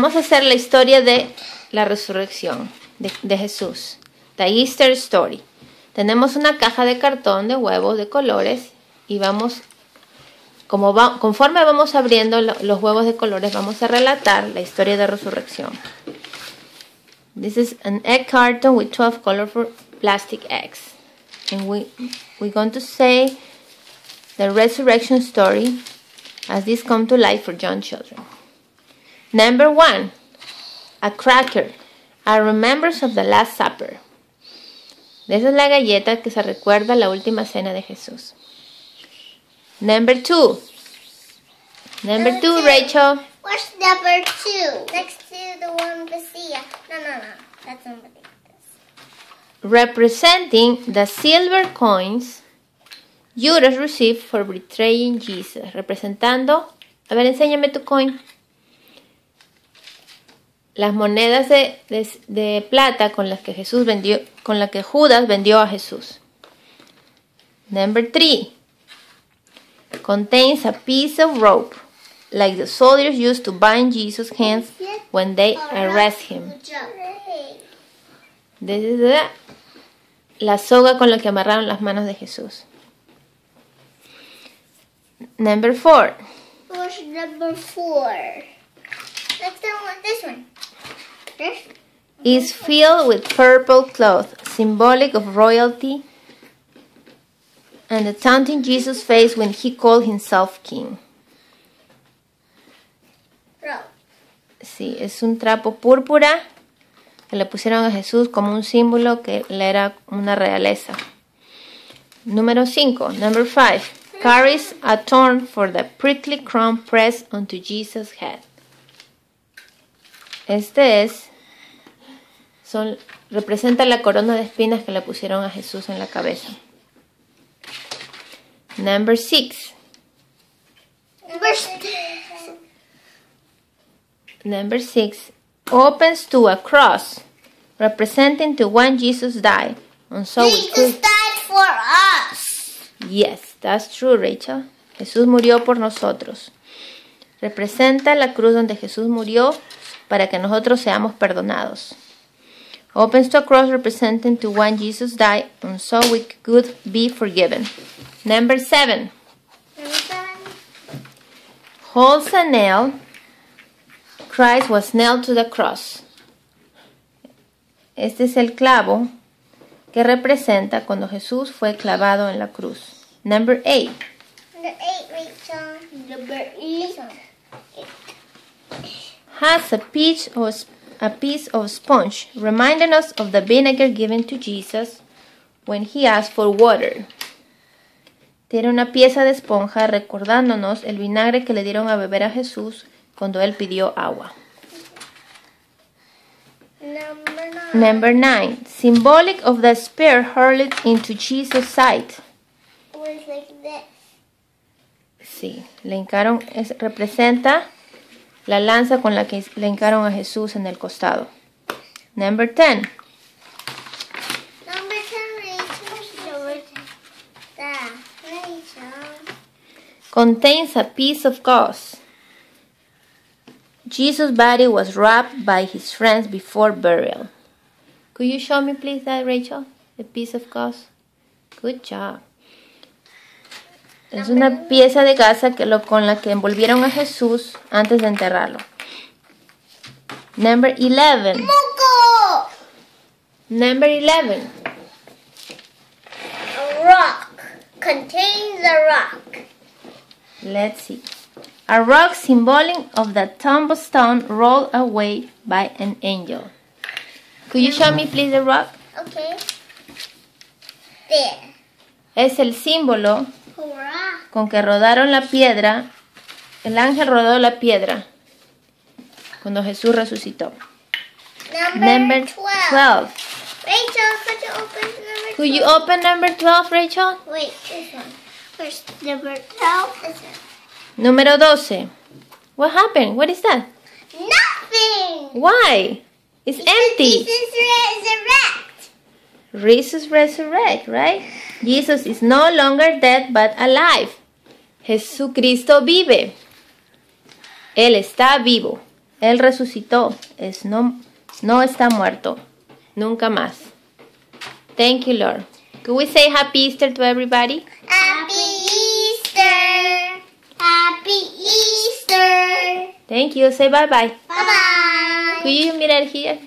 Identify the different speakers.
Speaker 1: Vamos a hacer la historia de la resurrección de, Jesús. The Easter Story. Tenemos una caja de cartón de huevos de colores y vamos, conforme vamos abriendo lo- los huevos de colores, vamos a relatar la historia de resurrección. This is an egg carton with 12 colorful plastic eggs. And we, we're going to say the resurrection story as this come to life for young children. Number one, a cracker, a remembrance of the Last Supper. Esa es la galleta que se recuerda la última cena de Jesús. Number two. Number two, Rachel.
Speaker 2: What's number two? Next to the one sea. No, no, no. That's somebody.
Speaker 1: Representing the silver coins Judas received for betraying Jesus. Representando. A ver, enséñame tu coin. Las monedas de, de- plata con las que Jesús vendió, con las que Judas vendió a Jesús. Number three. Contains a piece of rope, like the soldiers used to bind Jesus' hands when they arrest him. This is the- la soga con la que amarraron las manos de Jesús. Number four.
Speaker 2: Number four?
Speaker 1: Is filled with purple cloth, symbolic of royalty, and the taunting Jesus face when he called himself king. Sí, es un trapo púrpura que le pusieron a Jesús como un símbolo que le era una realeza. Número 5, number 5. Carries a thorn for the prickly crown pressed onto Jesus' head. Este es, son, representa la corona de espinas que le pusieron a Jesús en la cabeza. Number 6.
Speaker 2: Number six.
Speaker 1: Number six opens to a cross representing to when Jesus died. And so
Speaker 2: Jesus died for us.
Speaker 1: Yes, that's true, Rachel. Jesús murió por nosotros. Representa la cruz donde Jesús murió para que nosotros seamos perdonados. Opens to a cross representing to when Jesus died, and so we could be forgiven. Number seven
Speaker 2: Number seven.
Speaker 1: holds a nail. Christ was nailed to the cross. Este es el clavo que representa cuando Jesús fue clavado en la cruz. Number 8.
Speaker 2: Number eight, Rachel. Number eight.
Speaker 1: Has a piece of a piece of sponge reminding us of the vinegar given to Jesus when he asked for water. Tiene una pieza de esponja recordándonos el vinagre que le dieron a beber a Jesús cuando él pidió agua.
Speaker 2: Number nine.
Speaker 1: Number 9. Symbolic of the spear hurled into Jesus' side.
Speaker 2: Was like this.
Speaker 1: Sí, le hincaron, es- representa la lanza con la que le hincaron a Jesús en el costado. Number 10.
Speaker 2: Number ten, Rachel. Number ten. There. Rachel.
Speaker 1: Contains a piece of gauze. Jesus' body was wrapped by his friends before burial. Could you show me, please, that, Rachel? A piece of gauze. Good job. Es una pieza de gasa que lo, con la que envolvieron a Jesús antes de enterrarlo. Number 11.
Speaker 2: Moco.
Speaker 1: Number 11.
Speaker 2: A rock. Contains a rock.
Speaker 1: Let's see. A rock symbolic of the tombstone rolled away by an angel. Could you show me please the rock?
Speaker 2: Okay. There.
Speaker 1: Es el símbolo
Speaker 2: Hurrah.
Speaker 1: Con que rodaron la piedra. El ángel rodó la piedra cuando Jesús resucitó.
Speaker 2: Number,
Speaker 1: Number
Speaker 2: 12.
Speaker 1: 12.
Speaker 2: Rachel, could you open number
Speaker 1: Could you
Speaker 2: 12?
Speaker 1: open number 12, Rachel?
Speaker 2: Wait, this one. First, number 12. This one.
Speaker 1: Número 12. What happened? What is that?
Speaker 2: Nothing.
Speaker 1: Why? It's empty.
Speaker 2: Jesus resurrect.
Speaker 1: Jesus resurrect, right? Jesus is no longer dead but alive. Jesucristo vive. Él está vivo. Él resucitó. Es no, no está muerto. Nunca más. Thank you, Lord. Could we say Happy Easter to everybody?
Speaker 2: Happy Easter. Happy Easter.
Speaker 1: Thank you. Say bye bye.
Speaker 2: Bye bye.
Speaker 1: Could you mirror here?